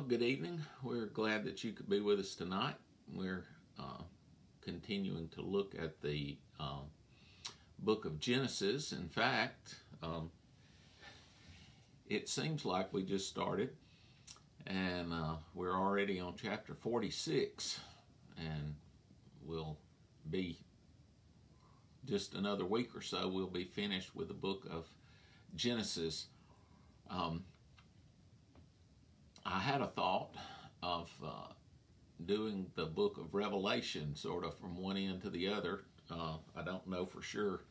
Well, good evening. We're glad that you could be with us tonight. We're uh, continuing to look at the um, book of Genesis. In fact, um, it seems like we just started, and uh, we're already on chapter 46, and we'll be just another week or so, we'll be finished with the book of Genesis. Um, I had a thought of uh, doing the book of Revelation sort of from one end to the other. Uh, I don't know for sure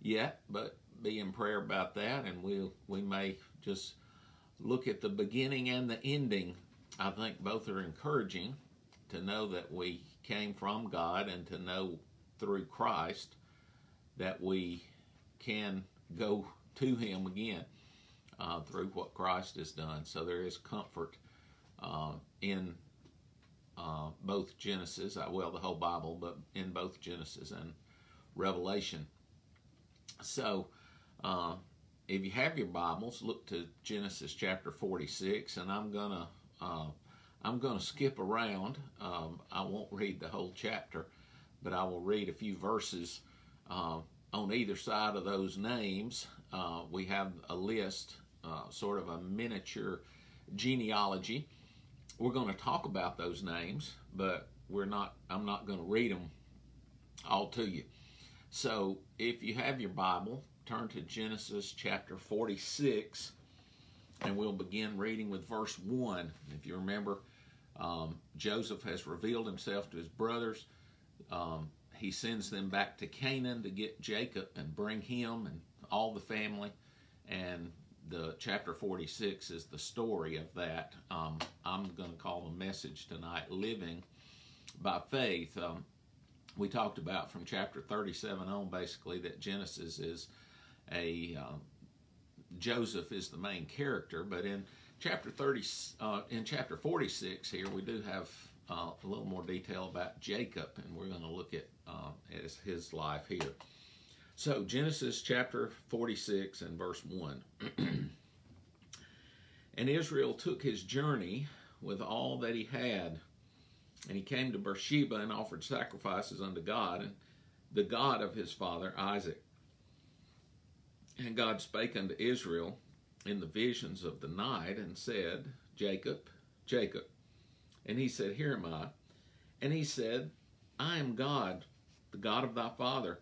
yet, but be in prayer about that, and we'll we may just look at the beginning and the ending. I think both are encouraging to know that we came from God and to know through Christ that we can go to Him again uh, through what Christ has done. So there is comfort uh, in uh, both Genesis, uh, well, the whole Bible, but in both Genesis and Revelation. So uh, if you have your Bibles, look to Genesis chapter 46, and I'm gonna uh, I'm gonna skip around. Um, I won't read the whole chapter, but I will read a few verses uh, on either side of those names. Uh, we have a list, sort of a miniature genealogy. We're going to talk about those names, but we're not. I'm not going to read them all to you. So, if you have your Bible, turn to Genesis chapter 46, and we'll begin reading with verse 1. If you remember, um, Joseph has revealed himself to his brothers. Um, he sends them back to Canaan to get Jacob and bring him and all the family. And the chapter 46 is the story of that. Um, I'm going to call the message tonight Living by Faith. Um, we talked about from chapter 37 on basically that Genesis is a uh, Joseph is the main character, but in chapter 30 uh, in chapter 46 here we do have uh, a little more detail about Jacob, and we're going to look at uh, as his life here. So, Genesis chapter 46 and verse 1. and Israel took his journey with all that he had, and he came to Beersheba and offered sacrifices unto God, and the God of his father Isaac. And God spake unto Israel in the visions of the night, and said, Jacob, Jacob. And he said, Here am I. And he said, I am God, the God of thy father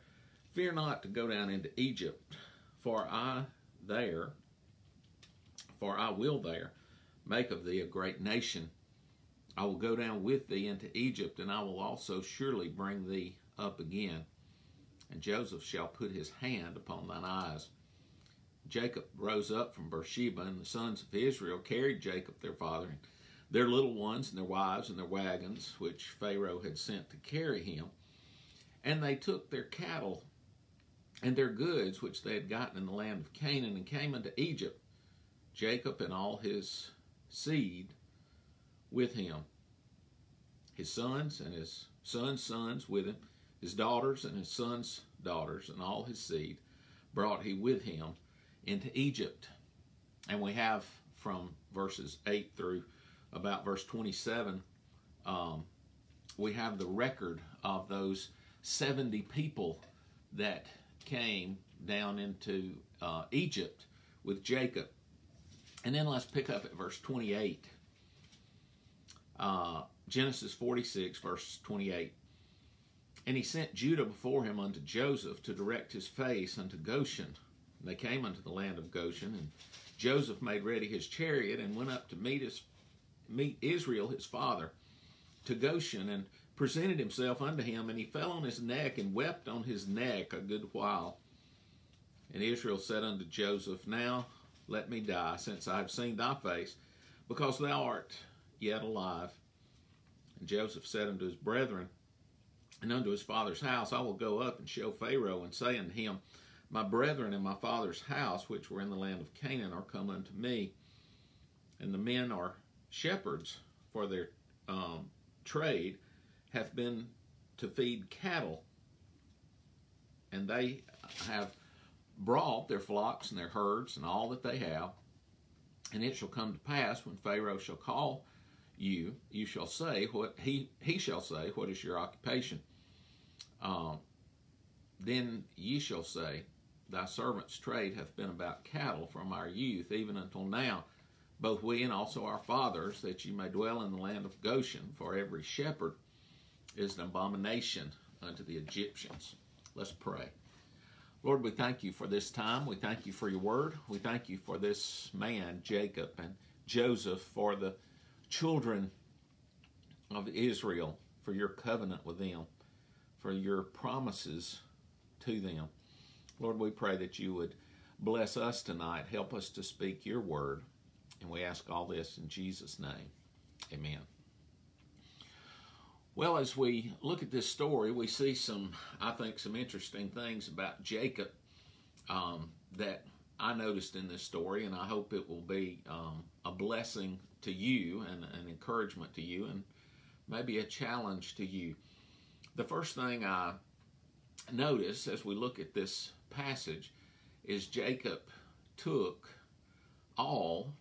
Fear not to go down into Egypt, for I there, for I will there make of thee a great nation. I will go down with thee into Egypt, and I will also surely bring thee up again. And Joseph shall put his hand upon thine eyes. Jacob rose up from Beersheba, and the sons of Israel carried Jacob their father, and their little ones, and their wives, and their wagons, which Pharaoh had sent to carry him. And they took their cattle and their goods which they had gotten in the land of Canaan, and came unto Egypt, Jacob and all his seed with him, his sons and his sons' sons with him, his daughters and his sons' daughters, and all his seed brought he with him into Egypt. And we have from verses 8 through about verse 27, um, we have the record of those 70 people that came down into uh, Egypt with Jacob. And then let's pick up at verse 28. Uh, Genesis 46, verse 28. And he sent Judah before him unto Joseph to direct his face unto Goshen. And they came unto the land of Goshen, and Joseph made ready his chariot and went up to meet his meet Israel his father to Goshen. And presented himself unto him, and he fell on his neck and wept on his neck a good while. And Israel said unto Joseph, Now let me die, since I have seen thy face, because thou art yet alive. And Joseph said unto his brethren, and unto his father's house, I will go up and show Pharaoh, and say unto him, My brethren in my father's house, which were in the land of Canaan, are come unto me. And the men are shepherds for their um, trade, hath been to feed cattle, and they have brought their flocks and their herds and all that they have. And it shall come to pass when Pharaoh shall call you, you shall say what he he shall say, What is your occupation? Um, then ye shall say, Thy servant's trade hath been about cattle from our youth, even until now, both we and also our fathers, that ye may dwell in the land of Goshen, for every shepherd is an abomination unto the Egyptians. Let's pray. Lord, we thank you for this time. We thank you for your word. We thank you for this man, Jacob, and Joseph, for the children of Israel, for your covenant with them, for your promises to them. Lord, we pray that you would bless us tonight, help us to speak your word, and we ask all this in Jesus' name. Amen. Well, as we look at this story, we see some, I think, some interesting things about Jacob um, that I noticed in this story, and I hope it will be um, a blessing to you and an encouragement to you, and maybe a challenge to you. The first thing I notice as we look at this passage is Jacob took all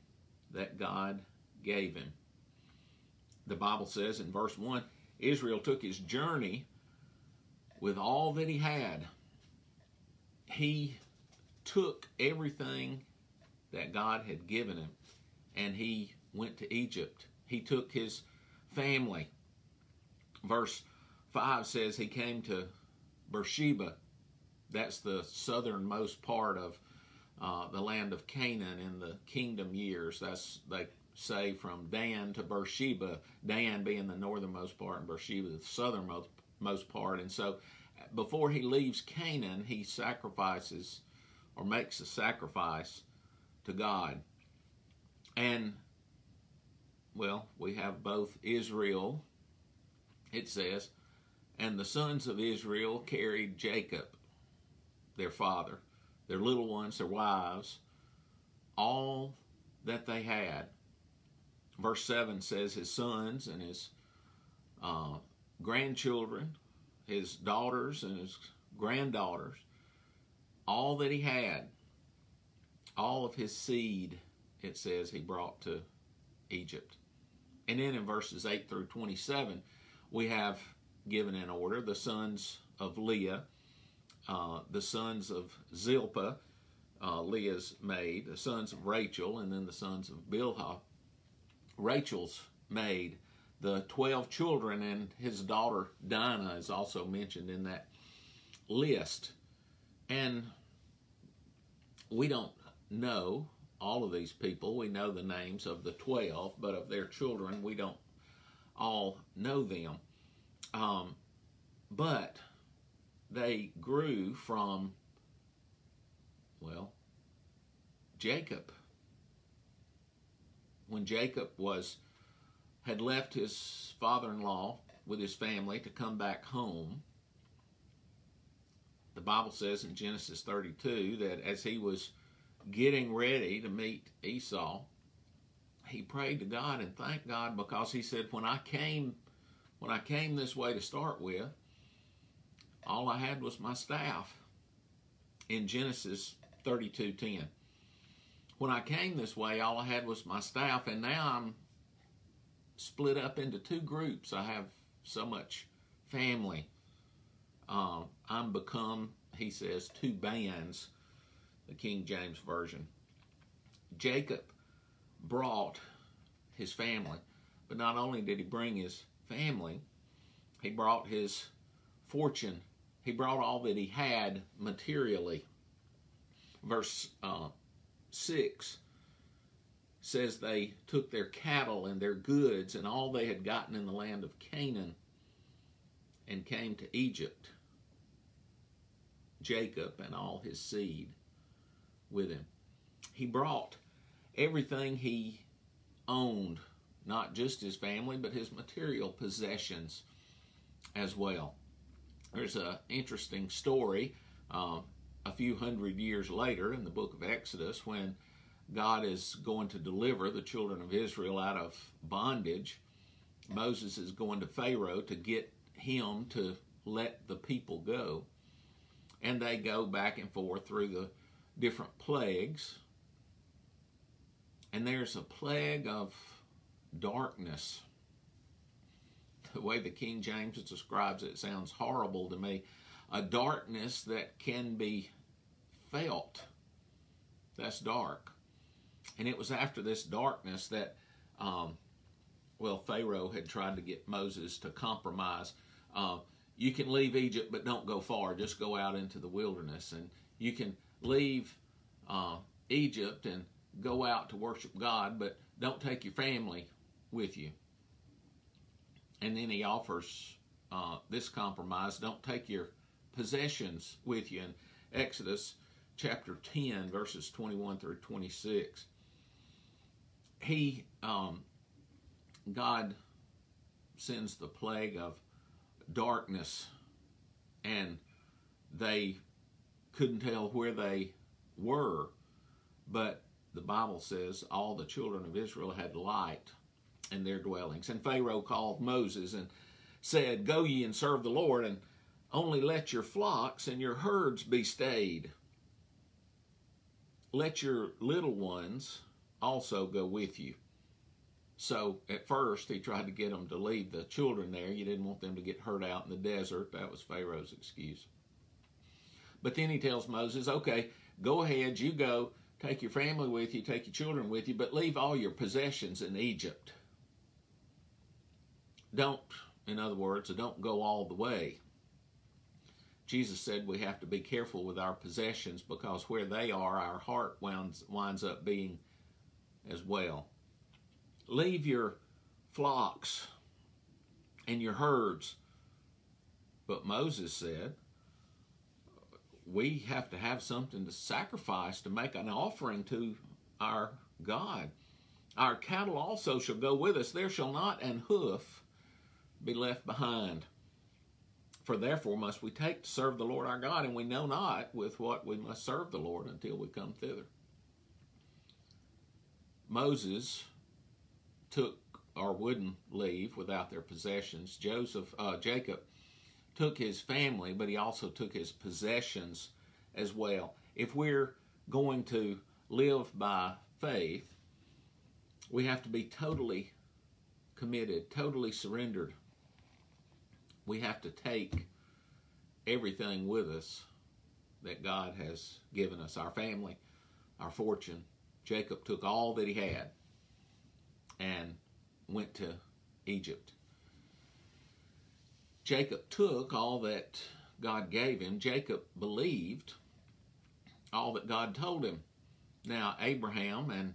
that God gave him. The Bible says in verse 1 Israel took his journey with all that he had. He took everything that God had given him and he went to Egypt. He took his family. Verse 5 says he came to Beersheba. That's the southernmost part of uh, the land of Canaan in the kingdom years. That's they say from Dan to Beersheba, Dan being the northernmost part and Beersheba the southernmost most part. And so before he leaves Canaan, he sacrifices or makes a sacrifice to God. And well, we have both Israel, it says, and the sons of Israel carried Jacob, their father, their little ones, their wives, all that they had verse 7 says his sons and his uh, grandchildren, his daughters and his granddaughters, all that he had, all of his seed, it says he brought to Egypt. And then in verses 8 through 27, we have given in order the sons of Leah, uh, the sons of Zilpah, uh, Leah's maid, the sons of Rachel, and then the sons of Bilhah, Rachel's maid, the 12 children, and his daughter Dinah is also mentioned in that list. And we don't know all of these people. We know the names of the 12, but of their children, we don't all know them. Um, but they grew from, well, Jacob when Jacob was had left his father-in-law with his family to come back home, the Bible says in Genesis 32 that as he was getting ready to meet Esau, he prayed to God and thanked God because he said, "When I came, when I came this way to start with, all I had was my staff." In Genesis 32:10 when I came this way, all I had was my staff, and now I'm split up into two groups. I have so much family. Uh, I'm become, he says, two bands, the King James Version. Jacob brought his family, but not only did he bring his family, he brought his fortune. He brought all that he had materially. Verse uh, 6 says they took their cattle and their goods and all they had gotten in the land of Canaan and came to Egypt. Jacob and all his seed with him. He brought everything he owned, not just his family, but his material possessions as well. There's an interesting story. Uh, a few hundred years later in the book of Exodus when God is going to deliver the children of Israel out of bondage. Moses is going to Pharaoh to get him to let the people go. And they go back and forth through the different plagues. And there's a plague of darkness. The way the King James describes it sounds horrible to me. A darkness that can be felt. That's dark. And it was after this darkness that, um, well, Pharaoh had tried to get Moses to compromise. Uh, you can leave Egypt, but don't go far. Just go out into the wilderness. And you can leave uh, Egypt and go out to worship God, but don't take your family with you. And then he offers uh, this compromise don't take your possessions with you in Exodus chapter 10, verses 21 through 26. He, um, God sends the plague of darkness, and they couldn't tell where they were, but the Bible says all the children of Israel had light in their dwellings. And Pharaoh called Moses and said, Go ye and serve the Lord, and only let your flocks and your herds be stayed. Let your little ones also go with you. So at first he tried to get them to leave the children there. You didn't want them to get hurt out in the desert. That was Pharaoh's excuse. But then he tells Moses, okay, go ahead, you go, take your family with you, take your children with you, but leave all your possessions in Egypt. Don't, in other words, don't go all the way. Jesus said we have to be careful with our possessions because where they are, our heart winds, winds up being as well. Leave your flocks and your herds. But Moses said, we have to have something to sacrifice to make an offering to our God. Our cattle also shall go with us. There shall not an hoof be left behind. For therefore must we take to serve the Lord our God, and we know not with what we must serve the Lord until we come thither. Moses took or wouldn't leave without their possessions. Joseph, uh, Jacob took his family, but he also took his possessions as well. If we're going to live by faith, we have to be totally committed, totally surrendered. We have to take everything with us that God has given us our family, our fortune. Jacob took all that he had and went to Egypt. Jacob took all that God gave him. Jacob believed all that God told him. Now, Abraham and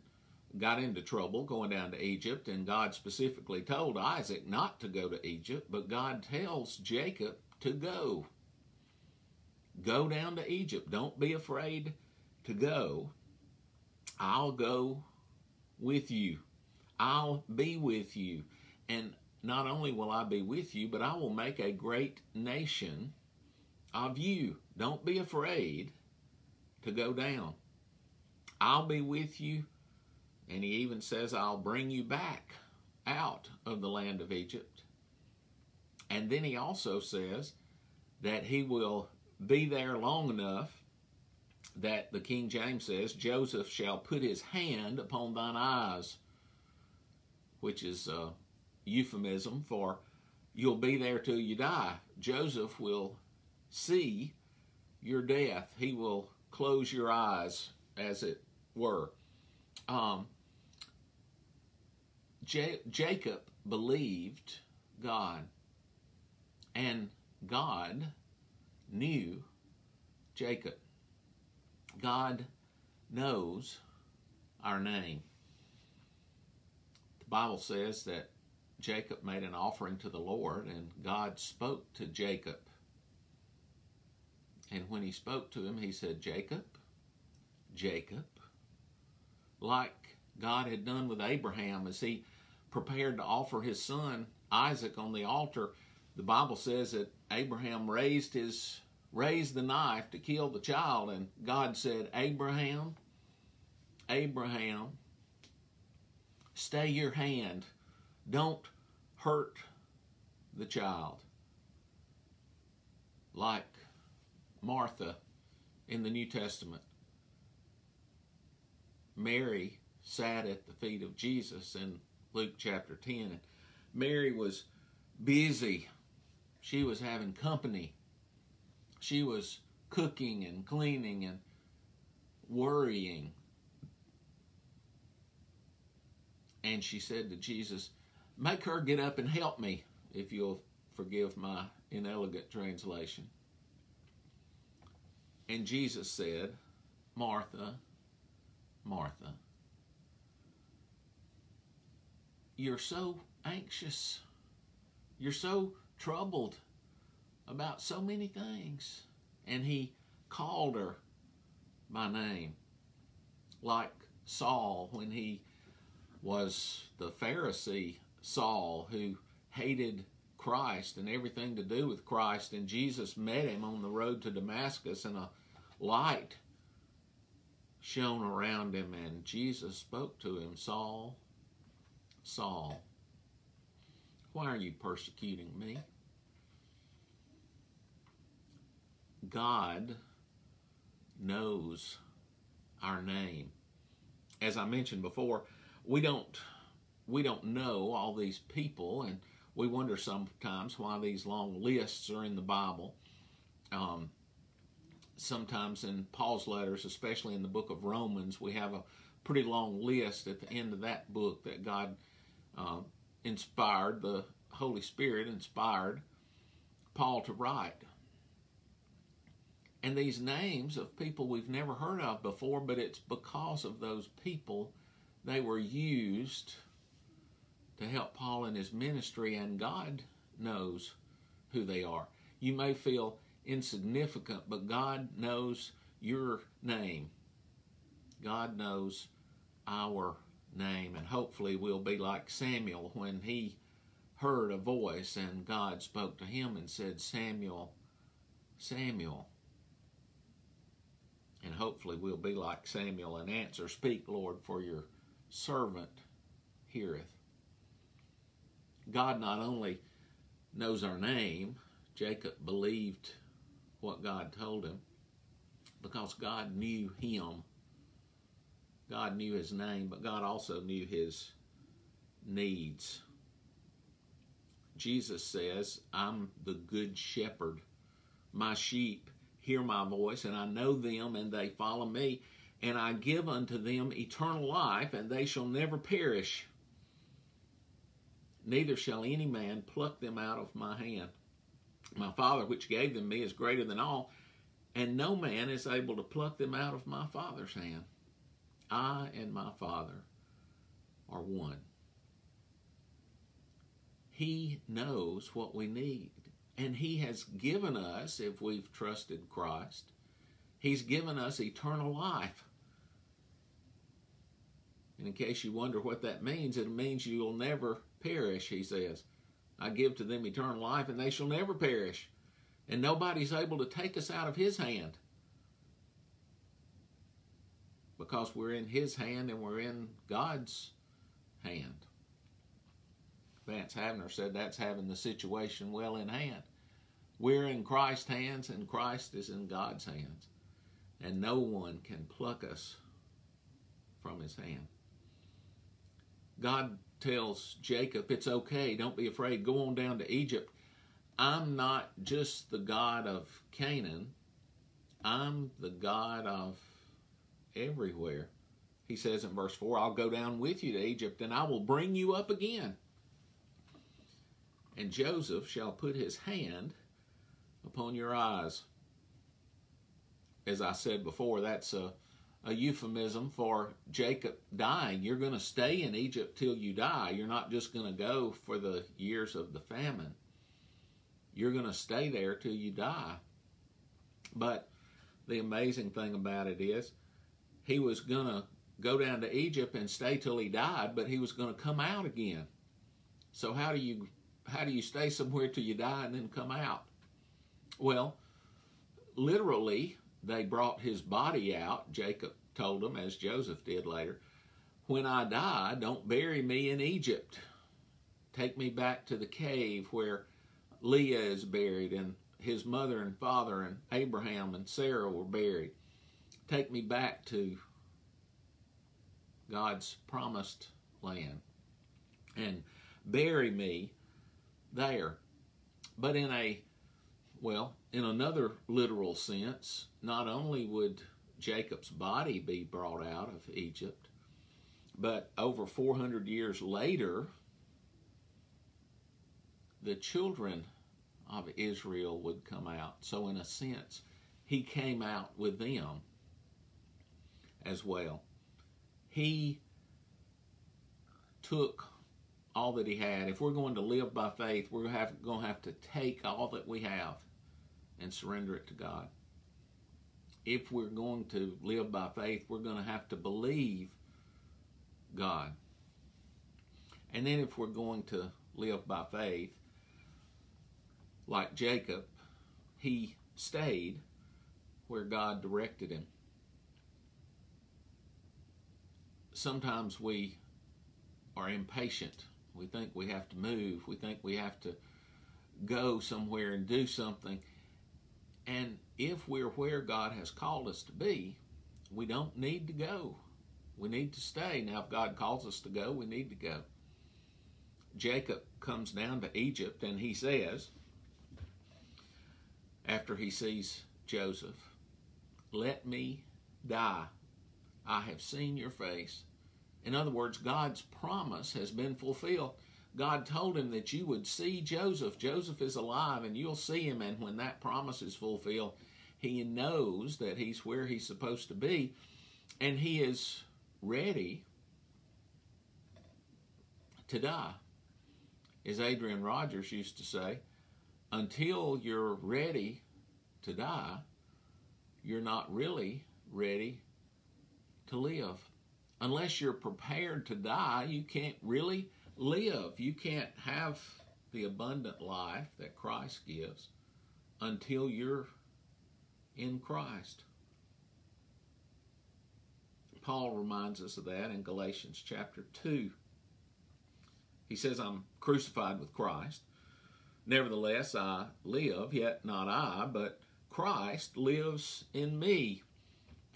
got into trouble going down to Egypt, and God specifically told Isaac not to go to Egypt, but God tells Jacob to go. Go down to Egypt. Don't be afraid to go. I'll go with you. I'll be with you. And not only will I be with you, but I will make a great nation of you. Don't be afraid to go down. I'll be with you. And he even says, I'll bring you back out of the land of Egypt. And then he also says that he will be there long enough that the King James says, Joseph shall put his hand upon thine eyes, which is a euphemism for you'll be there till you die. Joseph will see your death. He will close your eyes, as it were. Um, J- Jacob believed God, and God knew Jacob. God knows our name. The Bible says that Jacob made an offering to the Lord, and God spoke to Jacob and when he spoke to him, he said, Jacob, Jacob, like God had done with Abraham as he prepared to offer his son Isaac on the altar. The Bible says that Abraham raised his raised the knife to kill the child, and God said, Abraham, Abraham, stay your hand. Don't hurt the child. Like Martha in the New Testament. Mary sat at the feet of Jesus and Luke chapter 10. And Mary was busy. She was having company. She was cooking and cleaning and worrying. And she said to Jesus, Make her get up and help me, if you'll forgive my inelegant translation. And Jesus said, Martha, Martha, you're so anxious. You're so troubled about so many things. And he called her by name, like Saul when he was the Pharisee Saul who hated Christ and everything to do with Christ. And Jesus met him on the road to Damascus, and a light shone around him. And Jesus spoke to him Saul, Saul, why are you persecuting me? God knows our name. As I mentioned before, we don't we don't know all these people, and we wonder sometimes why these long lists are in the Bible. Um, sometimes in Paul's letters, especially in the book of Romans, we have a pretty long list at the end of that book that God uh, inspired, the Holy Spirit inspired Paul to write. And these names of people we've never heard of before, but it's because of those people they were used to help Paul in his ministry, and God knows who they are. You may feel insignificant, but God knows your name. God knows our name, and hopefully we'll be like Samuel when he heard a voice and God spoke to him and said, Samuel, Samuel. And hopefully we'll be like Samuel and answer, Speak, Lord, for your servant heareth. God not only knows our name, Jacob believed what God told him because God knew him. God knew his name, but God also knew his needs. Jesus says, I'm the good shepherd. My sheep hear my voice, and I know them, and they follow me and I give unto them eternal life, and they shall never perish. Neither shall any man pluck them out of my hand. My Father, which gave them me, is greater than all, and no man is able to pluck them out of my Father's hand. I and my Father are one. He knows what we need, and He has given us, if we've trusted Christ, He's given us eternal life. And in case you wonder what that means, it means you'll never perish, he says. I give to them eternal life, and they shall never perish. And nobody's able to take us out of his hand. Because we're in his hand and we're in God's hand. Vance Havner said that's having the situation well in hand. We're in Christ's hands, and Christ is in God's hands and no one can pluck us from his hand. God tells Jacob, It's okay, don't be afraid, go on down to Egypt. I'm not just the God of Canaan, I'm the God of everywhere. He says in verse 4, I'll go down with you to Egypt, and I will bring you up again. And Joseph shall put his hand upon your eyes as I said before, that's a, a euphemism for Jacob dying. You're going to stay in Egypt till you die. You're not just going to go for the years of the famine. You're going to stay there till you die. But the amazing thing about it is, he was going to go down to Egypt and stay till he died, but he was going to come out again. So how do you how do you stay somewhere till you die and then come out? Well, literally, they brought his body out, Jacob told them, as Joseph did later, When I die, don't bury me in Egypt. Take me back to the cave where Leah is buried and his mother and father and Abraham and Sarah were buried. Take me back to God's promised land. and bury me there. But in a, well, in another literal sense, not only would Jacob's body be brought out of Egypt, but over 400 years later, the children of Israel would come out. So, in a sense, he came out with them as well. He took all that he had. If we're going to live by faith, we're going to have to take all that we have and surrender it to God. If we're going to live by faith, we're going to have to believe God. And then if we're going to live by faith, like Jacob, he stayed where God directed him. Sometimes we are impatient. We think we have to move. We think we have to go somewhere and do something. And if we're where God has called us to be, we don't need to go. We need to stay. Now, if God calls us to go, we need to go. Jacob comes down to Egypt and he says, after he sees Joseph, Let me die. I have seen your face. In other words, God's promise has been fulfilled. God told him that you would see Joseph. Joseph is alive and you'll see him. And when that promise is fulfilled, he knows that he's where he's supposed to be and he is ready to die. As Adrian Rogers used to say, until you're ready to die, you're not really ready to live. Unless you're prepared to die, you can't really live. You can't have the abundant life that Christ gives until you're in Christ. Paul reminds us of that in Galatians chapter 2. He says, I'm crucified with Christ. Nevertheless, I live, yet not I, but Christ lives in me.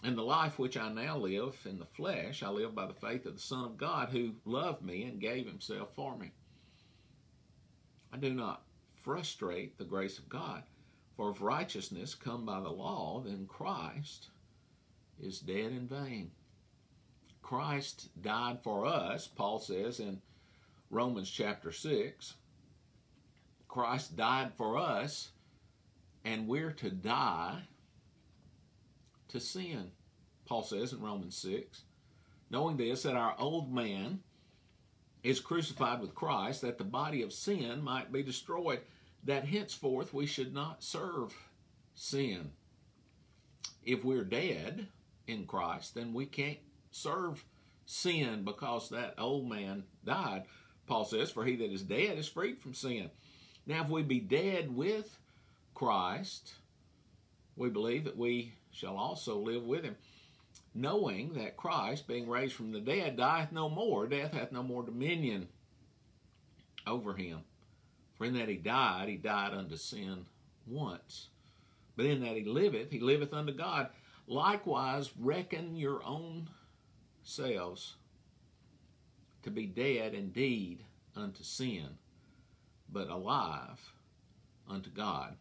And the life which I now live in the flesh, I live by the faith of the Son of God who loved me and gave himself for me. I do not frustrate the grace of God. For if righteousness come by the law, then Christ is dead in vain. Christ died for us, Paul says in Romans chapter 6. Christ died for us, and we're to die to sin. Paul says in Romans 6. Knowing this, that our old man is crucified with Christ, that the body of sin might be destroyed, that henceforth we should not serve sin. If we're dead in Christ, then we can't serve sin because that old man died. Paul says, For he that is dead is freed from sin. Now, if we be dead with Christ, we believe that we shall also live with him, knowing that Christ, being raised from the dead, dieth no more. Death hath no more dominion over him. For in that he died, he died unto sin once. But in that he liveth, he liveth unto God. Likewise, reckon your own selves to be dead indeed unto sin, but alive unto God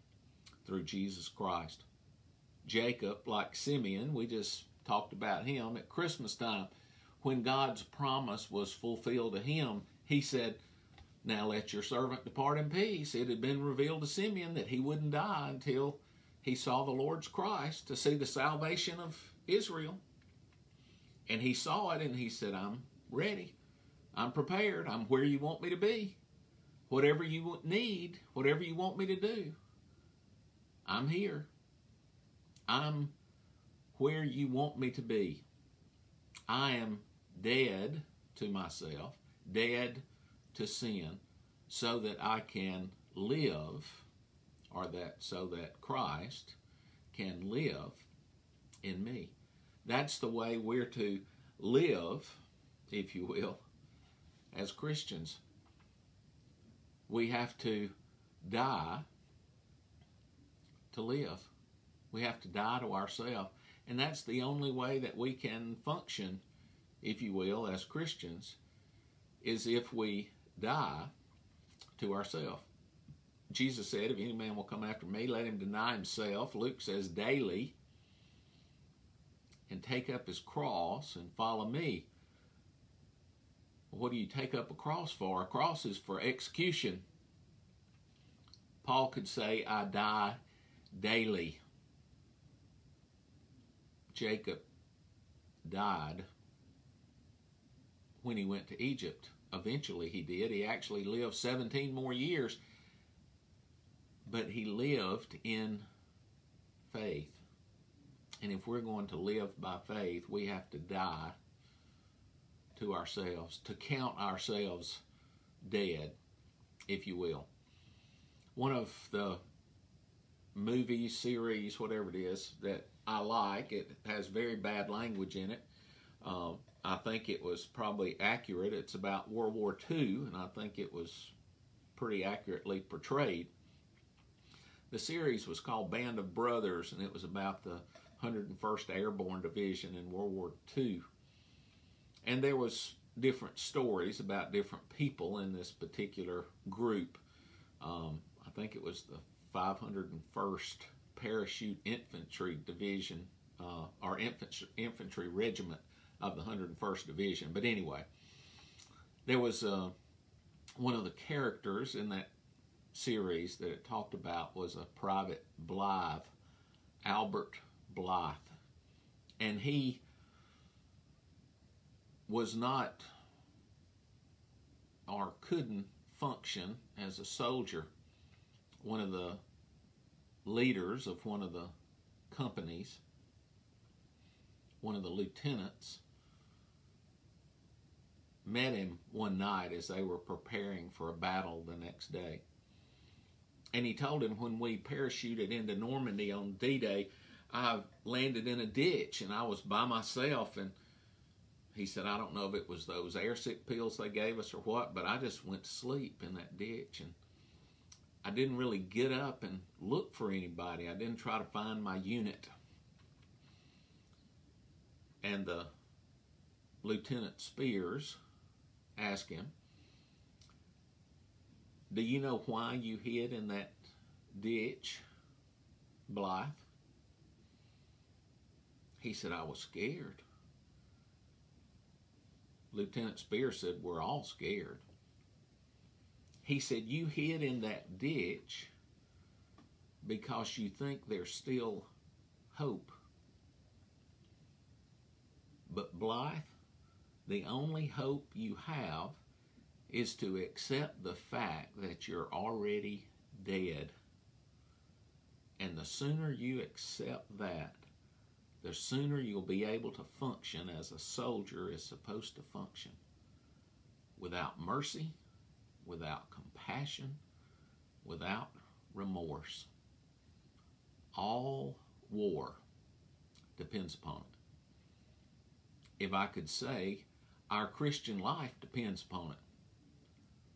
through Jesus Christ. Jacob, like Simeon, we just talked about him at Christmas time. When God's promise was fulfilled to him, he said, Now let your servant depart in peace. It had been revealed to Simeon that he wouldn't die until he saw the Lord's Christ to see the salvation of Israel. And he saw it and he said, I'm ready. I'm prepared. I'm where you want me to be. Whatever you need, whatever you want me to do, I'm here. I'm where you want me to be. I am dead to myself, dead to sin, so that I can live, or that so that Christ can live in me. That's the way we're to live, if you will, as Christians. We have to die to live. We have to die to ourselves. And that's the only way that we can function, if you will, as Christians, is if we die to ourselves. Jesus said, If any man will come after me, let him deny himself. Luke says, daily, and take up his cross and follow me. What do you take up a cross for? A cross is for execution. Paul could say, I die daily. Jacob died when he went to Egypt. Eventually, he did. He actually lived 17 more years, but he lived in faith. And if we're going to live by faith, we have to die to ourselves, to count ourselves dead, if you will. One of the movies, series, whatever it is, that I like, it has very bad language in it. Um, I think it was probably accurate. It's about World War II, and I think it was pretty accurately portrayed. The series was called Band of Brothers, and it was about the 101st Airborne Division in World War II. And there was different stories about different people in this particular group. Um, I think it was the 501st Parachute Infantry Division uh, or infantry, infantry Regiment of the 101st Division. But anyway, there was uh, one of the characters in that series that it talked about was a Private Blithe, Albert Blithe. And he was not or couldn't function as a soldier. One of the leaders of one of the companies, one of the lieutenants, met him one night as they were preparing for a battle the next day. And he told him when we parachuted into Normandy on D Day, I landed in a ditch and I was by myself. And he said, I don't know if it was those air sick pills they gave us or what, but I just went to sleep in that ditch. And I didn't really get up and look for anybody. I didn't try to find my unit. And the Lieutenant Speirs asked him, Do you know why you hid in that ditch, Blithe? He said, I was scared. Lieutenant Speirs said, We're all scared. He said, You hid in that ditch because you think there's still hope. But Blithe, the only hope you have is to accept the fact that you're already dead. And the sooner you accept that, the sooner you'll be able to function as a soldier is supposed to function without mercy, without compassion, without remorse. All war depends upon it. If I could say, our Christian life depends upon it.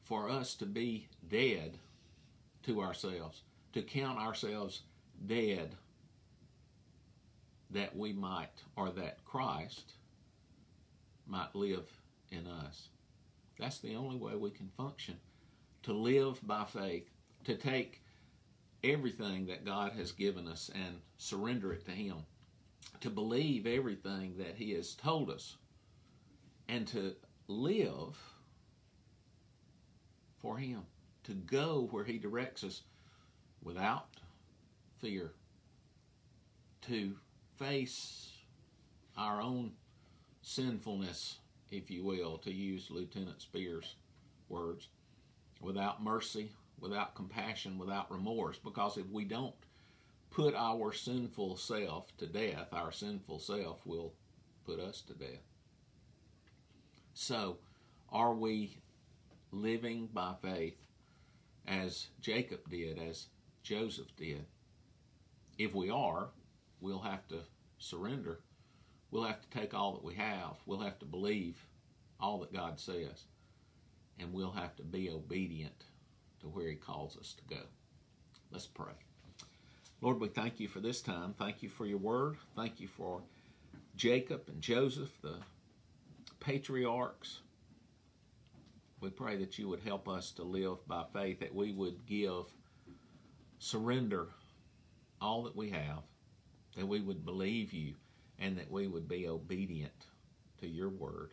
For us to be dead to ourselves, to count ourselves dead that we might, or that Christ might live in us. That's the only way we can function. To live by faith, to take everything that God has given us and surrender it to Him, to believe everything that He has told us, and to live for Him, to go where He directs us without fear, to face our own sinfulness, if you will, to use Lieutenant Speirs' words, without mercy, without compassion, without remorse. Because if we don't put our sinful self to death, our sinful self will put us to death. So, are we living by faith as Jacob did, as Joseph did? If we are, we'll have to surrender. We'll have to take all that we have. We'll have to believe all that God says. And we'll have to be obedient to where He calls us to go. Let's pray. Lord, we thank you for this time. Thank you for your word. Thank you for Jacob and Joseph, the patriarchs. We pray that you would help us to live by faith, that we would give, surrender all that we have, that we would believe you, and that we would be obedient to your word.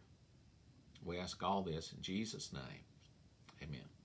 We ask all this in Jesus' name. Amen.